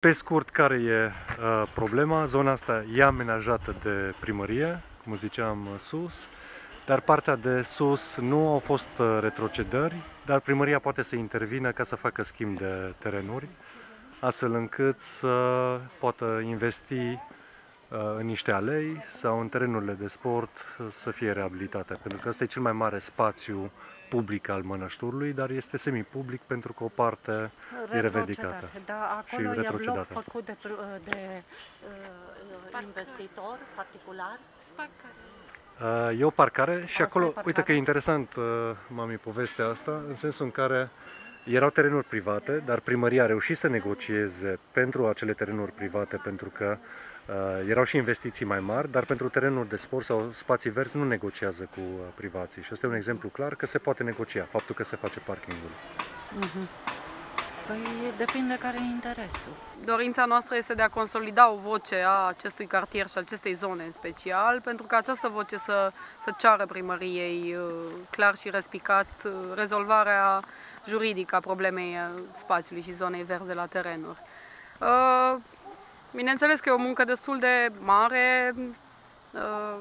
Pe scurt, care e uh, problema? Zona asta e amenajată de primărie, cum ziceam uh, sus, dar partea de sus nu au fost uh, retrocedări, dar primăria poate să intervină ca să facă schimb de terenuri, astfel încât să poată investi uh, în niște alei sau în terenurile de sport să fie reabilitate, pentru că ăsta e cel mai mare spațiu public al mănășturului, dar este semi-public pentru că o parte e revedicată. Da, și acolo e bloc retrocedată. făcut de, pr- de uh, investitor particular. Uh, E o parcare și Asta acolo, e uite parcare. că e interesant, uh, mami, povestea asta, în sensul în care erau terenuri private, dar primăria a reușit să negocieze pentru acele terenuri private, pentru că uh, erau și investiții mai mari, dar pentru terenuri de sport sau spații verzi nu negociază cu uh, privații. Și ăsta e un exemplu clar că se poate negocia, faptul că se face parkingul. Mhm. Păi depinde care e interesul. Dorința noastră este de a consolida o voce a acestui cartier și acestei zone în special, pentru că această voce să, să ceară primăriei uh, clar și respicat uh, rezolvarea juridică a problemei uh, spațiului și zonei verzi la terenuri. Uh, Bineînțeles că e o muncă destul de mare, uh,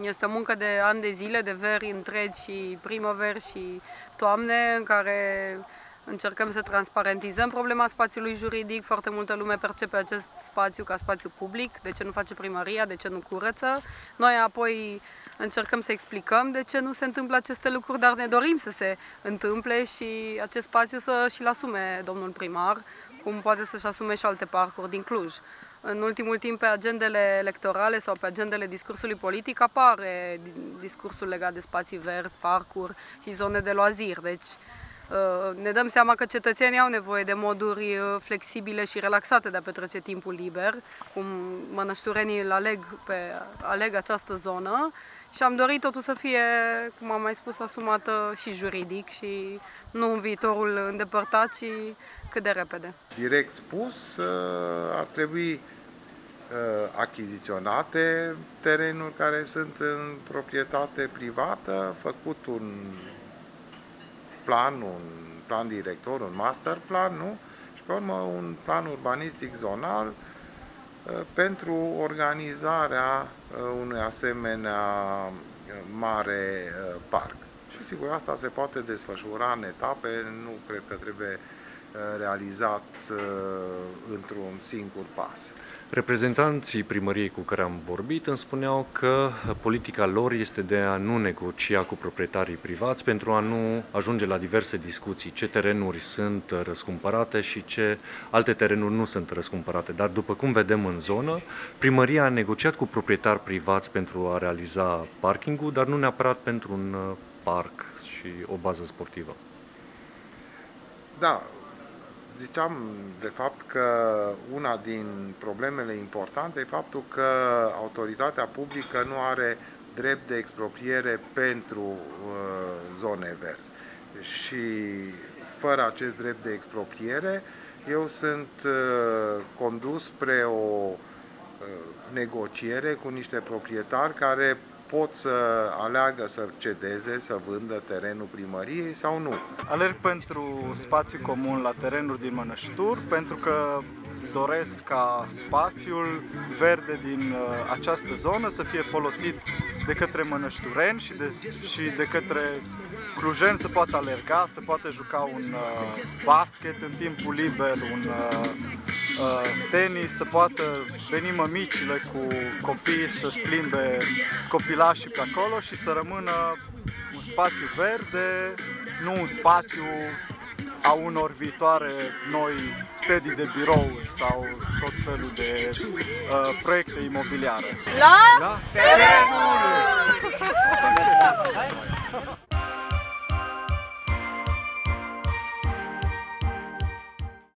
este o muncă de ani de zile, de veri întregi și primăveri și toamne, în care încercăm să transparentizăm problema spațiului juridic. Foarte multă lume percepe acest spațiu ca spațiu public, de ce nu face primăria, de ce nu curăță. Noi apoi încercăm să explicăm de ce nu se întâmplă aceste lucruri, dar ne dorim să se întâmple și acest spațiu să și-l asume domnul primar, cum poate să-și asume și alte parcuri din Cluj. În ultimul timp, pe agendele electorale sau pe agendele discursului politic apare discursul legat de spații verzi, parcuri și zone de loazir. Deci uh, ne dăm seama că cetățenii au nevoie de moduri uh, flexibile și relaxate de a petrece timpul liber, cum mănășturenii îl aleg, pe, aleg această zonă și am dorit totul să fie, cum am mai spus, asumată și juridic și nu în viitorul îndepărtat, ci cât de repede. direct spus, uh, ar trebui uh, achiziționate terenuri care sunt în proprietate privată, făcut un plan, un plan director, un master plan, nu? Și pe urmă un plan urbanistic zonal uh, pentru organizarea uh, unui asemenea uh, mare uh, parc. Și sigur, asta se poate desfășura în etape, nu cred că trebuie uh, realizat uh, într-un singur pas. Reprezentanții primăriei cu care am vorbit îmi spuneau că politica lor este de a nu negocia cu proprietarii privați pentru a nu ajunge la diverse discuții ce terenuri sunt răscumpărate și ce alte terenuri nu sunt răscumpărate. Dar după cum vedem în zonă, primăria a negociat cu proprietari privați pentru a realiza parkingul, dar nu neapărat pentru un uh, parc și o bază sportivă. Da, ziceam de fapt că una din problemele importante e faptul că autoritatea publică nu are drept de expropriere pentru uh, zone verzi. Și fără acest drept de expropriere, eu sunt uh, condus spre o uh, negociere cu niște proprietari care pot să aleagă să cedeze, să vândă terenul primăriei sau nu. Alerg pentru spațiu comun la terenuri din Mănăștur pentru că doresc ca spațiul verde din uh, această zonă să fie folosit de către mănăștureni și de, și de către clujeni să poată alerga, să poată juca un uh, basket în timpul liber, un uh, uh, tenis, să poată veni mămicile cu copii să-și plimbe copilașii pe acolo și să rămână un spațiu verde, nu un spațiu a unor viitoare noi sedii de birouri sau tot felul de uh, proiecte imobiliare. La Da? Terenul!